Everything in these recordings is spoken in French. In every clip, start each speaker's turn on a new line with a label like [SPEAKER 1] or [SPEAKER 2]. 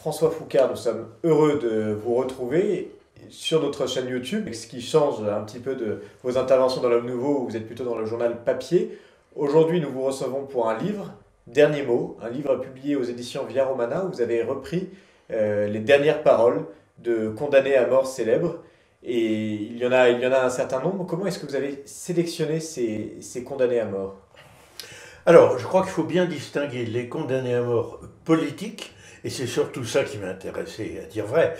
[SPEAKER 1] François Foucard, nous sommes heureux de vous retrouver sur notre chaîne YouTube, ce qui change un petit peu de vos interventions dans l'Homme Nouveau, vous êtes plutôt dans le journal papier. Aujourd'hui, nous vous recevons pour un livre, Dernier mot, un livre publié aux éditions Via Romana, où vous avez repris euh, les dernières paroles de condamnés à mort célèbres. Et il y en a, il y en a un certain nombre. Comment est-ce que vous avez sélectionné ces condamnés à mort?
[SPEAKER 2] Alors, je crois qu'il faut bien distinguer les condamnés à mort politiques et c'est surtout ça qui m'a intéressé, à dire vrai,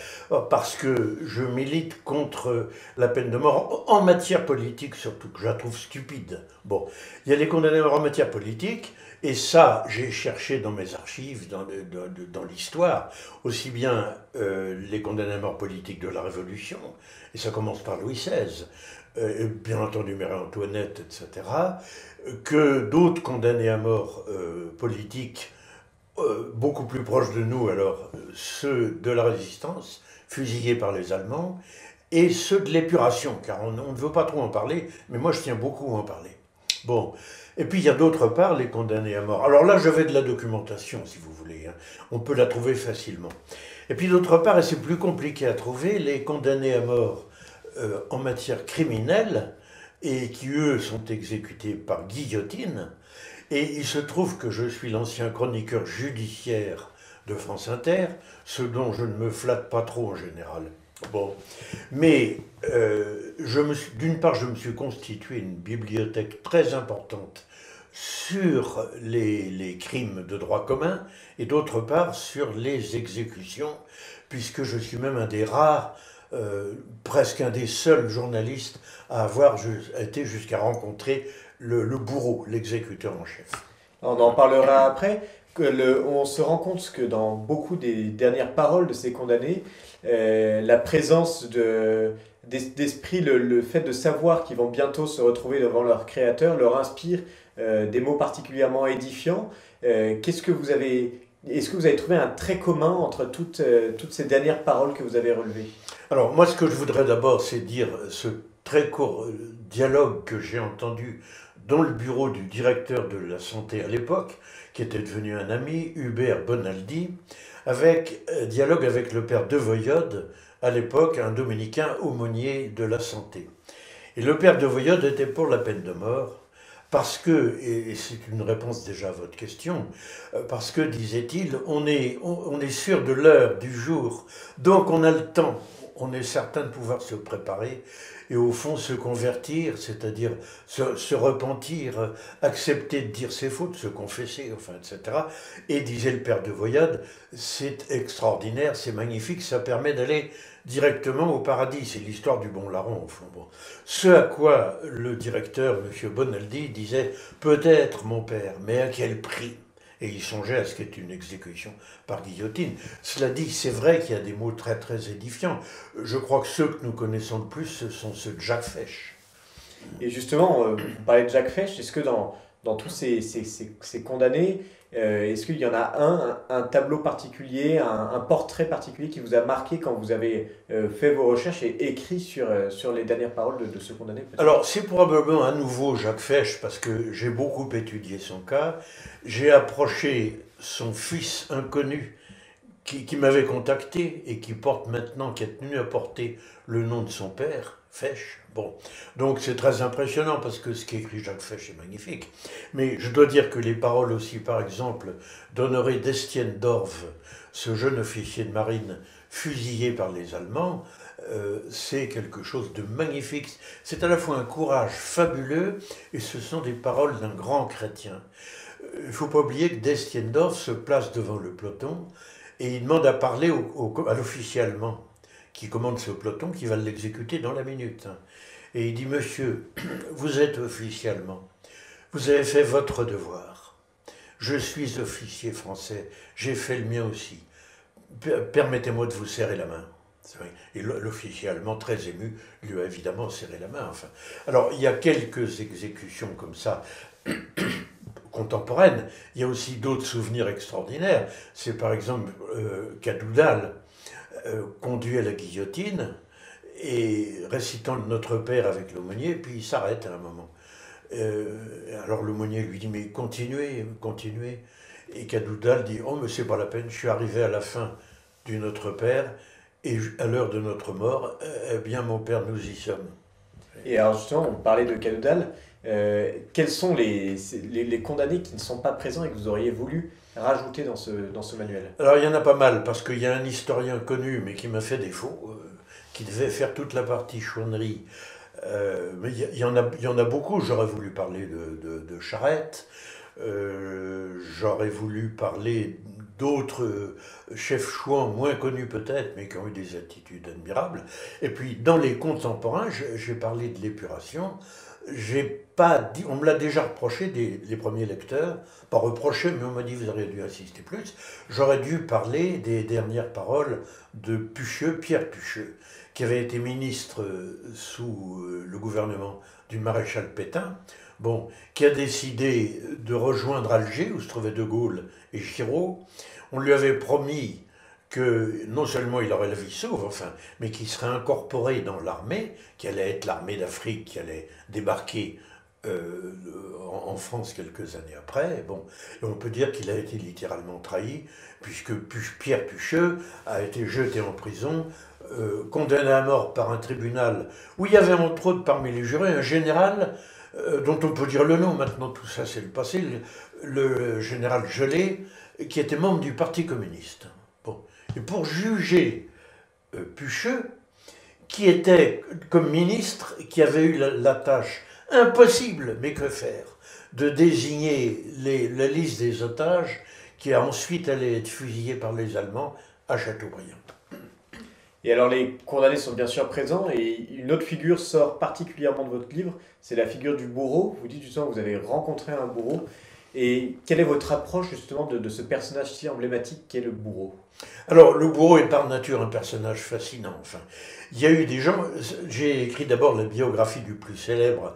[SPEAKER 2] parce que je milite contre la peine de mort en matière politique, surtout que je la trouve stupide. Bon, il y a les condamnés à mort en matière politique, et ça, j'ai cherché dans mes archives, dans, dans, l'histoire, aussi bien euh, les condamnés à mort politiques de la Révolution, et ça commence par Louis XVI, euh, bien entendu Marie-Antoinette, etc., que d'autres condamnés à mort euh, politiques euh, beaucoup plus proches de nous, alors ceux de la résistance, fusillés par les Allemands, et ceux de l'épuration, car on, ne veut pas trop en parler, mais moi je tiens beaucoup à en parler. Bon, et puis il y a d'autre part les condamnés à mort. Alors là, je vais de la documentation, si vous voulez, hein. on peut la trouver facilement. Et puis d'autre part, et c'est plus compliqué à trouver, les condamnés à mort euh, en matière criminelle, et qui eux sont exécutés par guillotine, et il se trouve que je suis l'ancien chroniqueur judiciaire de France Inter, ce dont je ne me flatte pas trop en général. Bon, mais euh, d'une part, je me suis constitué une bibliothèque très importante sur les, crimes de droit commun et d'autre part sur les exécutions, puisque je suis même un des rares, euh, presque un des seuls journalistes à avoir été jusqu'à rencontrer le, bourreau, l'exécuteur en chef.
[SPEAKER 1] On en parlera après. Que le, on se rend compte que dans beaucoup des dernières paroles de ces condamnés, euh, la présence de, d'esprit, le, fait de savoir qu'ils vont bientôt se retrouver devant leur créateur, leur inspire euh, des mots particulièrement édifiants. Euh, qu'est-ce que vous avez, est-ce que vous avez trouvé un trait commun entre toutes, toutes ces dernières paroles que vous avez relevées?
[SPEAKER 2] Alors moi, ce que je voudrais d'abord, c'est dire ce très court dialogue que j'ai entendu dans le bureau du directeur de la santé à l'époque, qui était devenu un ami, Hubert Bonaldi, avec euh, dialogue avec le père de Voyode, à l'époque un dominicain aumônier de la santé. Et le père de Voyode était pour la peine de mort, parce que, et c'est une réponse déjà à votre question, euh, parce que, disait-il, on est, on est sûr de l'heure, du jour, donc on a le temps, on est certain de pouvoir se préparer et au fond se convertir, c'est-à-dire se, repentir, accepter de dire ses fautes, se confesser, enfin, etc. Et disait le père de Voyade, c'est extraordinaire, c'est magnifique, ça permet d'aller directement au paradis. C'est l'histoire du bon larron, au fond. Ce à quoi le directeur, M. Bonaldi, disait Peut-être, mon père, mais à quel prix? Et il songeait à ce qu'est une exécution par guillotine. Cela dit, c'est vrai qu'il y a des mots très très édifiants. Je crois que ceux que nous connaissons le plus, ce sont ceux de Jacques Fesch.
[SPEAKER 1] Et justement, euh, de Jacques Fesch, est-ce que dans, dans tous ces, ces, ces condamnés, euh, est-ce qu'il y en a un, un tableau particulier, un, portrait particulier qui vous a marqué quand vous avez euh, fait vos recherches et écrit sur, euh, sur les dernières paroles de, ce condamné
[SPEAKER 2] Alors, c'est probablement à nouveau Jacques Fesch, parce que j'ai beaucoup étudié son cas. J'ai approché son fils inconnu qui, qui m'avait contacté et qui porte maintenant, qui est tenu à porter le nom de son père, Fesch. Bon, donc c'est très impressionnant parce que ce qu'écrit Jacques Fesch est magnifique. Mais je dois dire que les paroles aussi, par exemple, d'Honoré d'Estienne d'Orve, ce jeune officier de marine fusillé par les Allemands, euh, c'est quelque chose de magnifique. C'est à la fois un courage fabuleux et ce sont des paroles d'un grand chrétien. Euh, il ne faut pas oublier que Destienne se place devant le peloton et il demande à parler à l'officier allemand qui commande ce peloton, qui va l'exécuter dans la minute. Et il dit, Monsieur, vous êtes officiellement, vous avez fait votre devoir. Je suis officier français, j'ai fait le mien aussi. Permettez-moi de vous serrer la main. Et l'officier allemand, très ému, lui a évidemment serré la main. Enfin. Alors, il y a quelques exécutions comme ça contemporaines. Il y a aussi d'autres souvenirs extraordinaires. C'est par exemple euh, Cadoudal, euh, conduit à la guillotine et récitant Notre Père avec l'aumônier, puis il s'arrête à un moment. Euh, alors l'aumônier lui dit Mais continuez, continuez. Et Cadoudal dit Oh, mais c'est pas la peine, je suis arrivé à la fin du Notre Père, et à l'heure de notre mort, eh bien mon Père, nous y sommes.
[SPEAKER 1] Et alors justement, on parlait de Cadoudal. Euh, quels sont les, les, condamnés qui ne sont pas présents et que vous auriez voulu rajouter dans ce, dans ce manuel?
[SPEAKER 2] Alors il y en a pas mal, parce qu'il y a un historien connu, mais qui m'a fait défaut, euh, qui devait faire toute la partie chouannerie. Euh, mais il y, en a, y en a beaucoup, j'aurais voulu parler de, de, de Charette, j'aurais voulu parler d'autres chefs chouans moins connus peut-être, mais qui ont eu des attitudes admirables. Et puis dans les contemporains, j'ai parlé de l'épuration. J'ai pas dit, on me l'a déjà reproché des les premiers lecteurs, pas reproché, mais on m'a dit vous auriez dû assister plus. J'aurais dû parler des dernières paroles de Pucheux, Pierre Pucheux, qui avait été ministre euh, sous euh, le gouvernement du maréchal Pétain, bon, qui a décidé de rejoindre Alger, où se trouvaient De Gaulle et Giraud. On lui avait promis que non seulement il aurait la vie sauve, enfin, mais qu'il serait incorporé dans l'armée, qui allait être l'armée d'Afrique, qui allait débarquer euh, en, France quelques années après. On peut dire qu'il a été littéralement trahi, puisque Pierre Pucheux a été jeté en prison, euh, condamné à mort par un tribunal où il y avait entre autres parmi les jurés un général euh, dont on peut dire le nom maintenant, tout ça c'est le passé, le, général Gelé, qui était membre du Parti communiste. Pour juger euh, Pucheux, qui était comme ministre, qui avait eu la, tâche impossible, mais que faire, de désigner la liste des otages qui a ensuite allé être fusillés par les Allemands à Châteaubriand.
[SPEAKER 1] Et alors les condamnés sont bien sûr présents et une autre figure sort particulièrement de votre livre, c'est la figure du bourreau. Vous dites justement que vous avez rencontré un bourreau. Et quelle est votre approche justement de, ce personnage si emblématique qu'est le bourreau?
[SPEAKER 2] Alors le bourreau est par nature un personnage fascinant. Enfin, il y a eu des gens. J'ai écrit d'abord la biographie du plus célèbre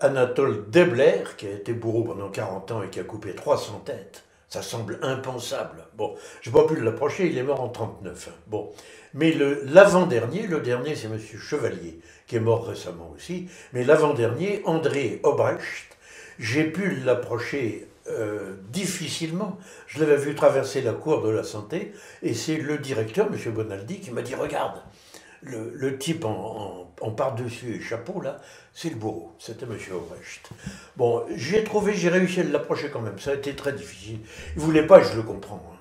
[SPEAKER 2] Anatole Debler, qui a été bourreau pendant 40 ans et qui a coupé 300 têtes. Ça semble impensable. Bon, je n'ai pas pu l'approcher, il est mort en 39. Bon, mais l'avant-dernier, le, dernier c'est M. Chevalier, qui est mort récemment aussi, mais l'avant-dernier, André Obrecht, j'ai pu l'approcher euh, difficilement. Je l'avais vu traverser la cour de la santé, et c'est le directeur, M. Bonaldi, qui m'a dit, regarde, le, type en, en, par-dessus et chapeau, là, c'est le bourreau. C'était M. Obrecht. Bon, j'ai trouvé, j'ai réussi à l'approcher quand même. Ça a été très difficile. Il ne voulait pas, je le comprends. Hein.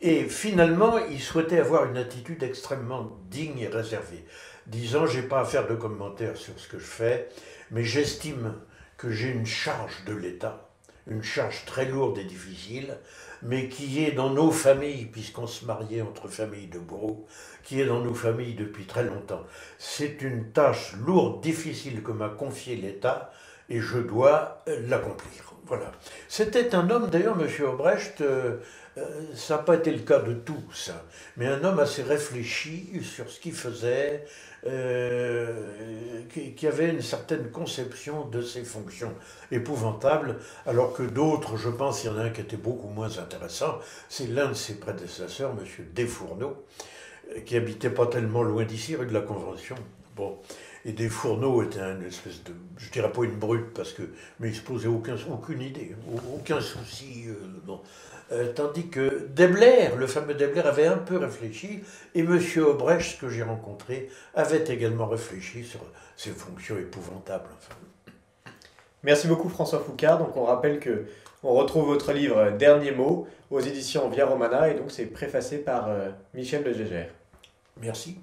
[SPEAKER 2] Et finalement, il souhaitait avoir une attitude extrêmement digne et réservée, disant J'ai pas à faire de commentaires sur ce que je fais, mais j'estime que j'ai une charge de l'État, une charge très lourde et difficile, mais qui est dans nos familles, puisqu'on se mariait entre familles de bourreaux, qui est dans nos familles depuis très longtemps. C'est une tâche lourde, difficile que m'a confiée l'État, et je dois l'accomplir. Voilà. C'était un homme, d'ailleurs, M. Obrecht, euh, euh, ça n'a pas été le cas de tous, hein. mais un homme assez réfléchi sur ce qu'il faisait, euh, qui, avait une certaine conception de ses fonctions épouvantables, alors que d'autres, je pense, il y en a un qui était beaucoup moins intéressant, c'est l'un de ses prédécesseurs, M. Desfourneaux, qui habitait pas tellement loin d'ici, rue de la Convention. Bon. Et Desfourneaux était une espèce de, je dirais pas une brute, parce que, mais il se posait aucun, aucune idée, aucun souci. Euh, euh, tandis que Debler, le fameux Debler, avait un peu réfléchi, et M. Obrecht, que j'ai rencontré, avait également réfléchi sur ses fonctions épouvantables.
[SPEAKER 1] Merci beaucoup François Foucard. Donc on rappelle que on retrouve votre livre Dernier mot aux éditions Via Romana, et donc c'est préfacé par euh, Michel de Gégère.
[SPEAKER 2] Merci.